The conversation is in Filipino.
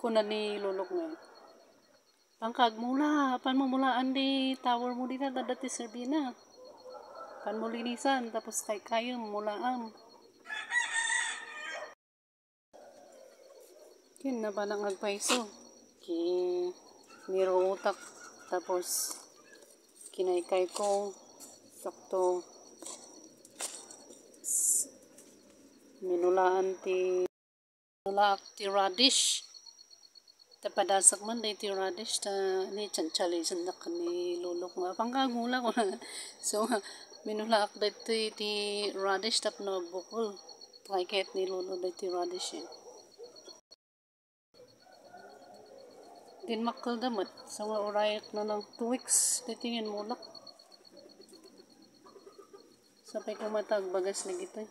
kuna ni lulok ngayon. Pangkag mula, pan mo di tower mo dito dati Serbina. Pan mo linisan, tapos kay kayo mulaan. Kin na ba nang agpaiso? Ki niro utak tapos kinaykay ko sakto minulaan ti minulaak ti radish tapadasak man day ti radish ta ni chanchali sandak ni lulok nga. Pangkagula ko so minulaak day ti, ti radish tap na bukol. Ket ni lulok day ti radish eh. din makal damat sa nga urayat na ng 2 weeks day tingin mulak. Sapay kumatag bagas na gito